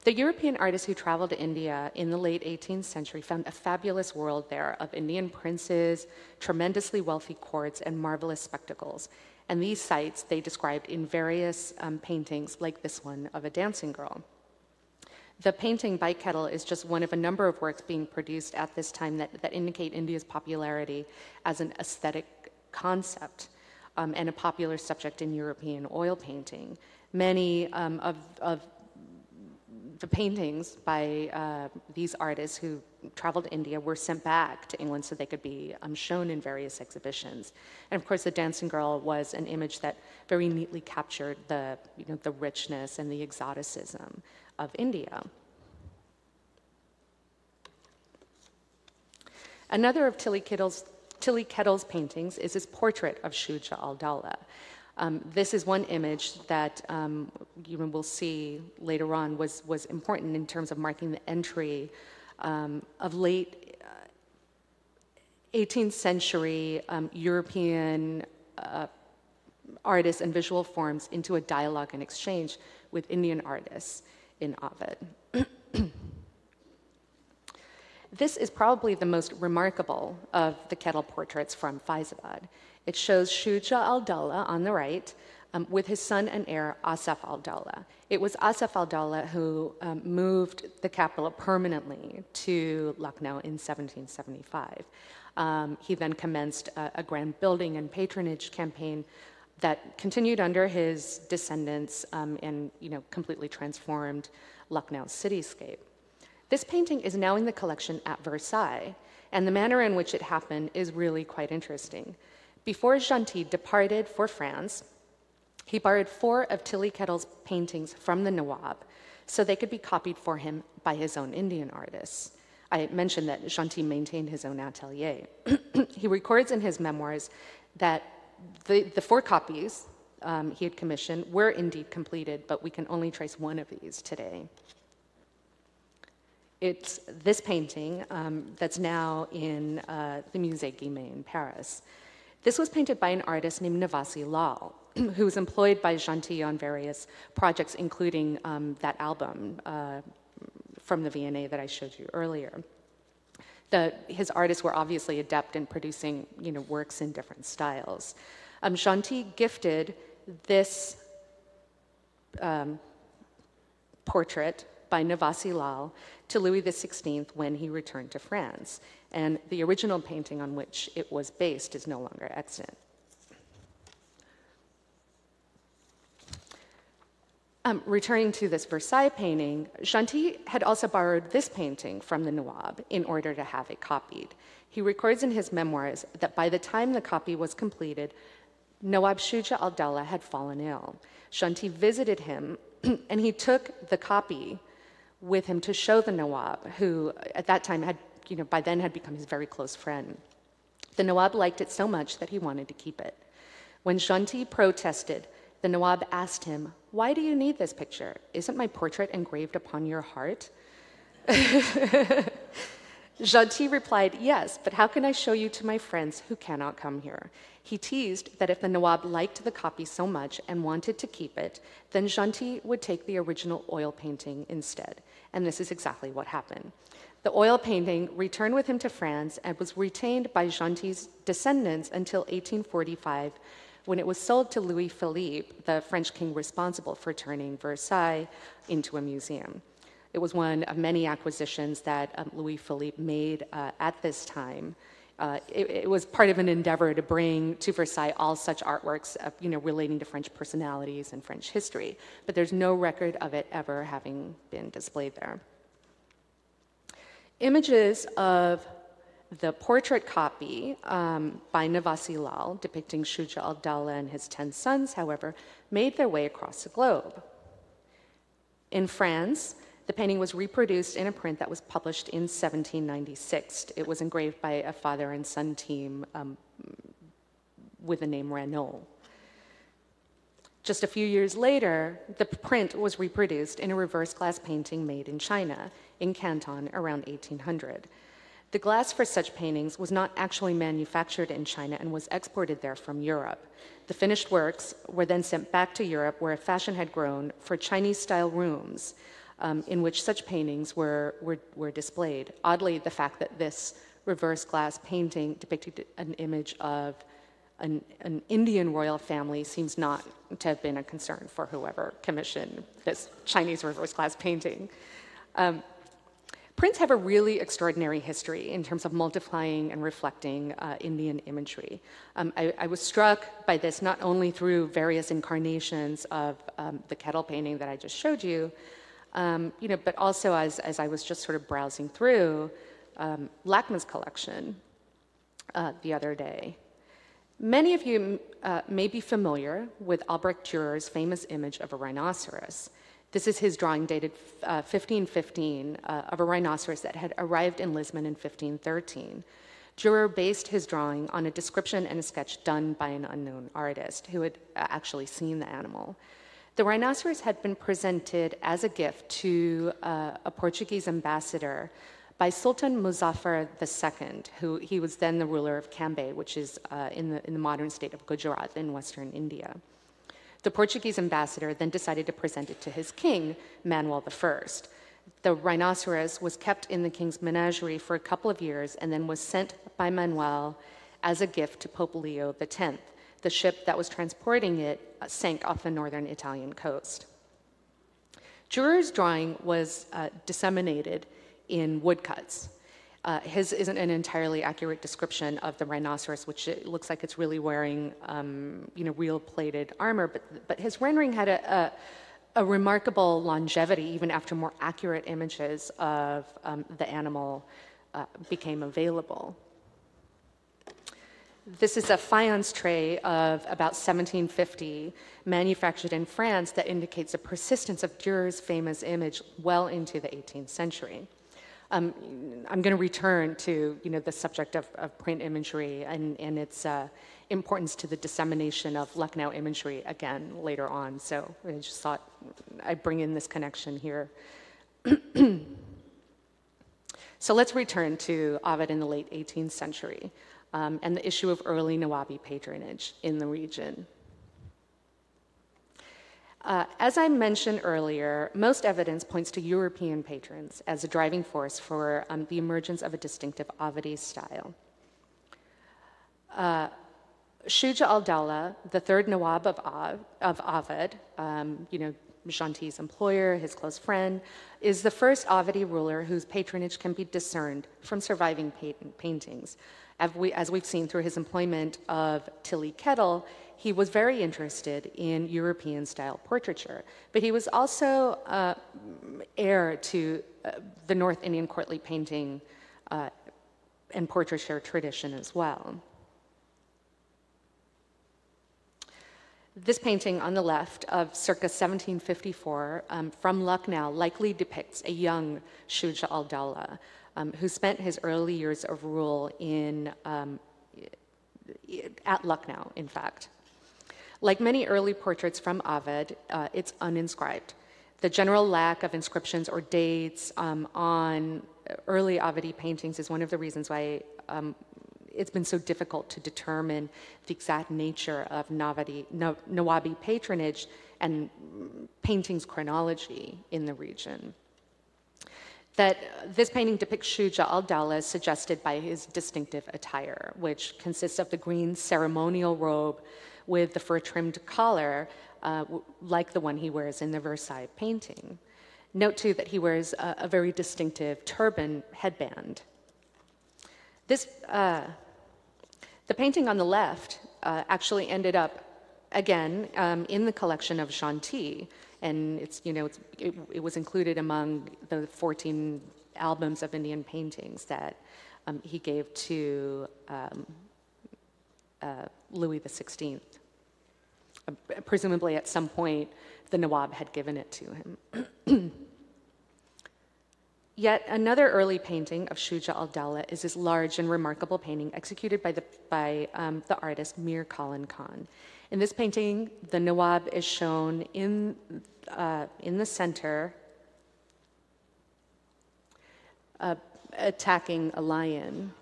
The European artists who traveled to India in the late 18th century found a fabulous world there of Indian princes, tremendously wealthy courts, and marvelous spectacles. And these sights they described in various um, paintings, like this one of a dancing girl. The painting by Kettle is just one of a number of works being produced at this time that, that indicate India's popularity as an aesthetic concept um, and a popular subject in European oil painting. Many um, of, of the paintings by uh, these artists who traveled to India were sent back to England so they could be um, shown in various exhibitions. And of course, the dancing girl was an image that very neatly captured the, you know, the richness and the exoticism of India. Another of Tilly Kettle's, Tilly Kettle's paintings is his portrait of Shuja al-Dawla. Um, this is one image that um, you will see later on was, was important in terms of marking the entry um, of late uh, 18th century um, European uh, artists and visual forms into a dialogue and exchange with Indian artists in Awadh. (clears throat) this is probably the most remarkable of the Kettle portraits from Faizabad. It shows Shuja al-Dawla on the right um, with his son and heir Asaf al-Dawla. It was Asaf al-Dawla who um, moved the capital permanently to Lucknow in 1775. Um, he then commenced a, a, grand building and patronage campaign that continued under his descendants um, and you know, completely transformed Lucknow's cityscape. This painting is now in the collection at Versailles, and the manner in which it happened is really quite interesting. Before Gentil departed for France, he borrowed four of Tilly Kettle's paintings from the Nawab so they could be copied for him by his own Indian artists. I mentioned that Gentil maintained his own atelier. (clears throat) he records in his memoirs that the, the four copies um, he had commissioned were indeed completed, but we can only trace one of these today. It's this painting um, that's now in uh, the Musée Guimet in Paris. This was painted by an artist named Navasi Lal, (clears throat) who was employed by Gentil on various projects, including um, that album uh, from the V&A that I showed you earlier. The, his artists were obviously adept in producing you know, works in different styles. Um, gifted this um, portrait by Navasi Lal to Louis XVI when he returned to France and the original painting on which it was based is no longer extant. Um, returning to this Versailles painting, Gentil had also borrowed this painting from the Nawab in order to have it copied. He records in his memoirs that by the time the copy was completed, Nawab Shuja al-Dawla had fallen ill. Gentil visited him, (clears throat) and he took the copy with him to show the Nawab, who at that time had you know, by then had become his very close friend. The Nawab liked it so much that he wanted to keep it. When Gentil protested, the Nawab asked him, Why do you need this picture? Isn't my portrait engraved upon your heart? (laughs) Gentil replied, Yes, but how can I show you to my friends who cannot come here? He teased that if the Nawab liked the copy so much and wanted to keep it, then Gentil would take the original oil painting instead. And this is exactly what happened. The oil painting returned with him to France and was retained by Gentil's descendants until 1845, when it was sold to Louis Philippe, the French king responsible for turning Versailles into a museum. It was one of many acquisitions that um, Louis Philippe made uh, at this time. Uh, it, it, was part of an endeavor to bring to Versailles all such artworks, uh, you know, relating to French personalities and French history. But there's no record of it ever having been displayed there. Images of the portrait copy um, by Navasi Lal depicting Shuja al-Dawla and his 10 sons, however, made their way across the globe. In France, the painting was reproduced in a print that was published in 1796. It was engraved by a father and son team um, with the name Renault. Just a few years later, the print was reproduced in a reverse glass painting made in China in Canton around 1800. The glass for such paintings was not actually manufactured in China and was exported there from Europe. The finished works were then sent back to Europe where a fashion had grown for Chinese style rooms um, in which such paintings were, were, were displayed. Oddly, the fact that this reverse glass painting depicted an image of an, an, Indian royal family seems not to have been a concern for whoever commissioned this Chinese reverse glass painting. Um, Prints have a really extraordinary history in terms of multiplying and reflecting uh, Indian imagery. Um, I, I, was struck by this not only through various incarnations of um, the Kettle painting that I just showed you, Um, you know, but also as, as I was just sort of browsing through um, LACMA's collection uh, the other day, many of you uh, may be familiar with Albrecht Dürer's famous image of a rhinoceros. This is his drawing dated uh, 1515 uh, of a rhinoceros that had arrived in Lisbon in 1513. Dürer based his drawing on a description and a sketch done by an unknown artist who had uh, actually seen the animal. The rhinoceros had been presented as a gift to uh, a Portuguese ambassador by Sultan Muzaffar II, who he was then the ruler of Cambay, which is uh, in, the, in the modern state of Gujarat in western India. The Portuguese ambassador then decided to present it to his king, Manuel I. The rhinoceros was kept in the king's menagerie for a couple of years and then was sent by Manuel as a gift to Pope Leo X. The ship that was transporting it uh, sank off the northern Italian coast. Dürer's drawing was uh, disseminated in woodcuts. Uh, his isn't an entirely accurate description of the rhinoceros, which looks like it's really wearing, um, you know, real plated armor. But, but his rendering had a, a a remarkable longevity even after more accurate images of um, the animal uh, became available. This is a faience tray of about 1750, manufactured in France, that indicates a persistence of Dürer's famous image well into the 18th century. Um, I'm going to return to you know, the subject of, of print imagery and, and its uh, importance to the dissemination of Lucknow imagery again later on. So I just thought I'd bring in this connection here. (clears throat) so let's return to Awadh in the late 18th century um, and the issue of early Nawabi patronage in the region. Uh, as I mentioned earlier, most evidence points to European patrons as a driving force for um, the emergence of a distinctive Ovidese style. Uh, Shuja al-Dawla, the third Nawab of, Av, of Awadh, um, you know, Gentil's employer, his close friend, is the first Awadhi ruler whose patronage can be discerned from surviving paintings. As, we, have seen through his employment of Tilly Kettle, he was very interested in European style portraiture, but he was also uh, heir to uh, the North Indian courtly painting uh, and portraiture tradition as well. This painting on the left of circa 1754 um, from Lucknow likely depicts a young Shuja al-Dawla um, who spent his early years of rule in, um, at Lucknow, in fact. Like many early portraits from Awadh, uh, it's uninscribed. The general lack of inscriptions or dates um, on early Awadhi paintings is one of the reasons why um, it's been so difficult to determine the exact nature of Nawadi, Nawabi patronage and painting's chronology in the region. That this painting depicts Shuja al-Dawla suggested by his distinctive attire, which consists of the green ceremonial robe with the fur-trimmed collar, uh, like the one he wears in the Versailles painting. Note too that he wears a, a very distinctive turban headband this, uh, the painting on the left uh, actually ended up again um, in the collection of Gentil, and it's you know it's, it, it, was included among the 14 albums of Indian paintings that um, he gave to um, uh, Louis XVI. Presumably, at some point, the Nawab had given it to him. (clears throat) Yet another early painting of Shuja al-Dawla is this large and remarkable painting executed by the, by, um, the artist Mir Kalan Khan. In this painting, the Nawab is shown in, uh, in the center uh, attacking a lion.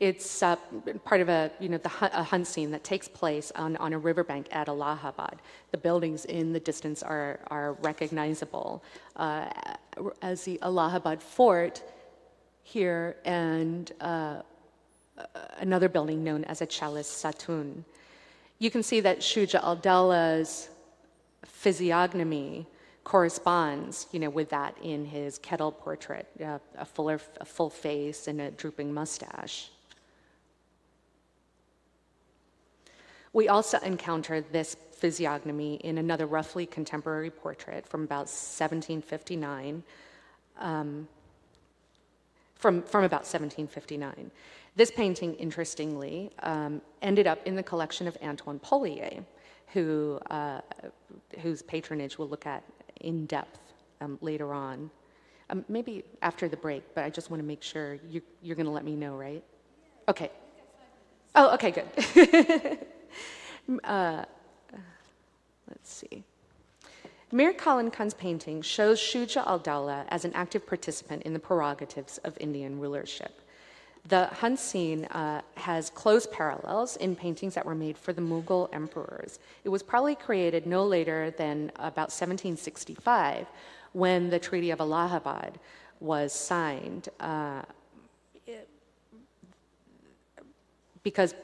It's uh, part of a, you know, the, a hunt scene that takes place on, on a riverbank at Allahabad. The buildings in the distance are, are recognizable uh, as the Allahabad fort here and uh, another building known as a Chalis Satun. You can see that Shuja al-Dawla's physiognomy corresponds, you know, with that in his Kettle portrait, uh, a, fuller, a full face and a drooping mustache. We also encounter this physiognomy in another roughly contemporary portrait from about 1759, um, from, from about 1759. This painting, interestingly, um, ended up in the collection of Antoine Polier, who, uh, whose patronage we'll look at in depth um, later on. Um, maybe after the break, but I just want to make sure you, you're going to let me know, right? Okay. Oh, okay, good. (laughs) (laughs) uh, let's see. Mir Kalan Khan's painting shows Shuja al-Dawla as an active participant in the prerogatives of Indian rulership. The scene uh, has close parallels in paintings that were made for the Mughal emperors. It was probably created no later than about 1765 when the Treaty of Allahabad was signed. Uh, because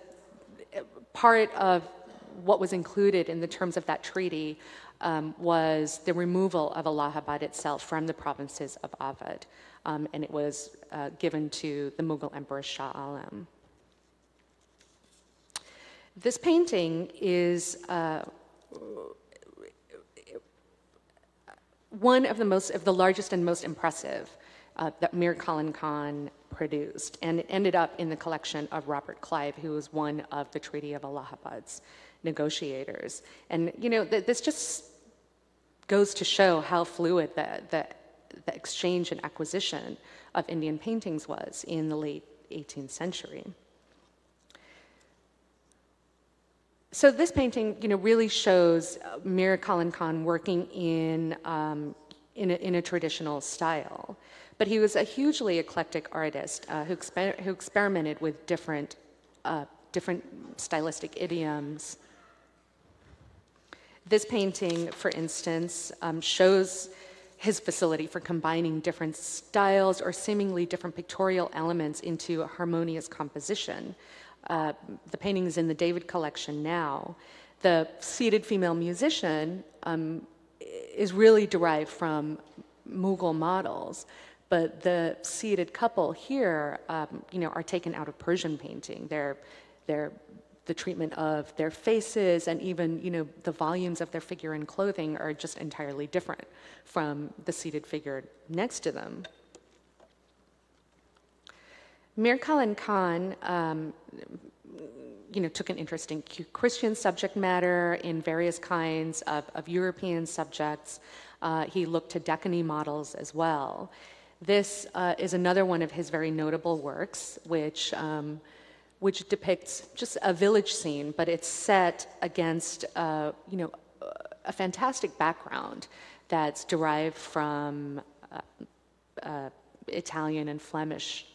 part of what was included in the terms of that treaty um, was the removal of Allahabad itself from the provinces of Awadh, um, and it was uh, given to the Mughal Emperor Shah Alam. This painting is uh, one of the most, of the largest and most impressive uh, that Mir Kalan Khan produced, and it ended up in the collection of Robert Clive, who was one of the Treaty of Allahabad's negotiators. And you know, th- this just goes to show how fluid the, the, the exchange and acquisition of Indian paintings was in the late 18th century. So this painting, you know, really shows Mir Kalan Khan working in, um, in, a, in, a, traditional style. But he was a hugely eclectic artist uh, who, exper- who, experimented with different, uh, different stylistic idioms. This painting, for instance, um, shows his facility for combining different styles or seemingly different pictorial elements into a harmonious composition. Uh, the painting is in the David collection now. The seated female musician um, is really derived from Mughal models, but the seated couple here, um, you know, are taken out of Persian painting. They're, they're the treatment of their faces and even, you know, the volumes of their figure and clothing are just entirely different from the seated figure next to them. Mir Khan, um, you know, took an interest in Christian subject matter, in various kinds of, of European subjects. Uh, he looked to Deccani models as well. This uh, is another one of his very notable works, which, um, which depicts just a village scene, but it's set against, uh, you know, a fantastic background that's derived from uh, uh, Italian and Flemish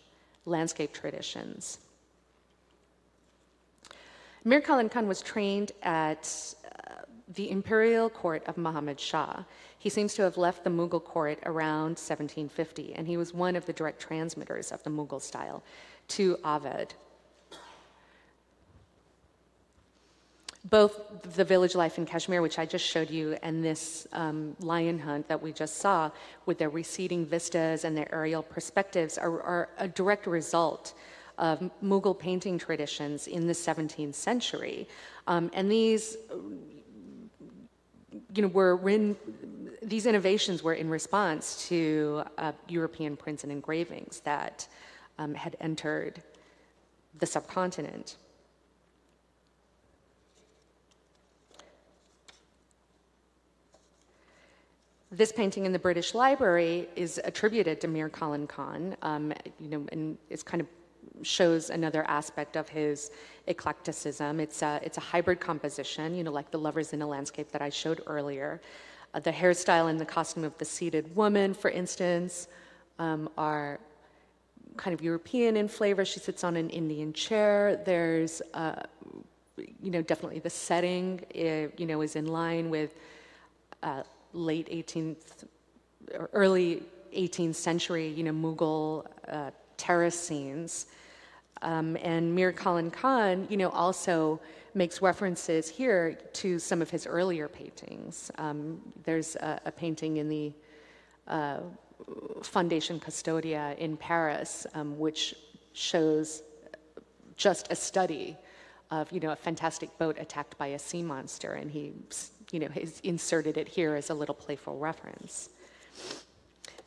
landscape traditions. Mir Kalan Khan was trained at uh, the imperial court of Muhammad Shah. He seems to have left the Mughal court around 1750, and he was one of the direct transmitters of the Mughal style to Awadh. Both the village life in Kashmir, which I just showed you, and this um, lion hunt that we just saw, with their receding vistas and their aerial perspectives, are, are a direct result of Mughal painting traditions in the 17th century. Um, and these, you know, were in, these innovations were in response to uh, European prints and engravings that um, had entered the subcontinent. This painting in the British Library is attributed to Mir Kalan Khan, um, you know, and it's kind of shows another aspect of his eclecticism. It's a, it's a hybrid composition, you know, like the lovers in a landscape that I showed earlier. Uh, the hairstyle and the costume of the seated woman, for instance, um, are kind of European in flavor. She sits on an Indian chair. There's, uh, you know, definitely the setting, it, you know, is in line with uh, late 18th, or early 18th century, you know, Mughal uh, terrace scenes. Um, and Mir Kalan Khan, you know, also makes references here to some of his earlier paintings. Um, there's a, a, painting in the uh, Fondation Custodia in Paris, um, which shows just a study of, you know, a fantastic boat attacked by a sea monster, and he, you know, has inserted it here as a little playful reference.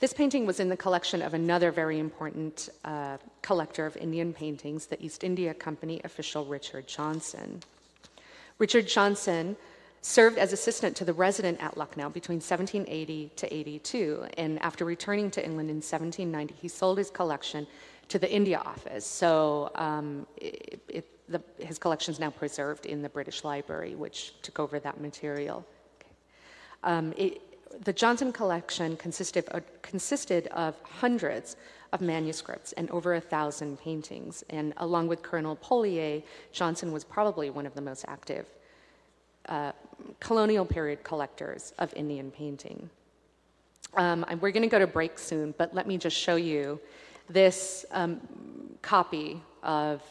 This painting was in the collection of another very important uh, collector of Indian paintings, the East India Company official Richard Johnson. Richard Johnson served as assistant to the resident at Lucknow between 1780 to 82, and after returning to England in 1790, he sold his collection to the India office. So um, it, it, the, his collection is now preserved in the British Library, which took over that material. Okay. Um, it, the Johnson collection consisted of, consisted of hundreds of manuscripts and over a thousand paintings. And along with Colonel Polier, Johnson was probably one of the most active uh, colonial period collectors of Indian painting. Um, we're going to go to break soon, but let me just show you this um, copy of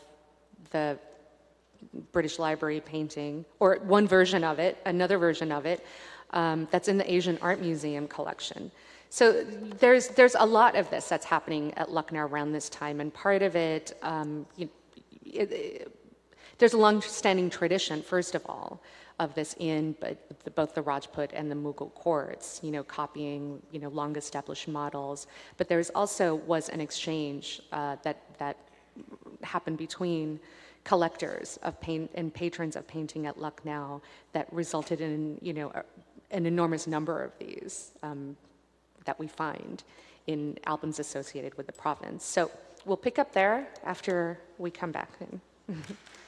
the British Library painting, or one version of it, another version of it, um, that's in the Asian Art Museum collection. So there's, there's a lot of this that's happening at Lucknow around this time, and part of it, um, you, it, it there's a long-standing tradition, first of all, of this in both the Rajput and the Mughal courts, you know, copying, you know, long-established models. But there's also was an exchange uh, that that happened between collectors of paint and patrons of painting at Lucknow that resulted in, you know, an enormous number of these um, that we find in albums associated with the province. So we'll pick up there after we come back. (laughs)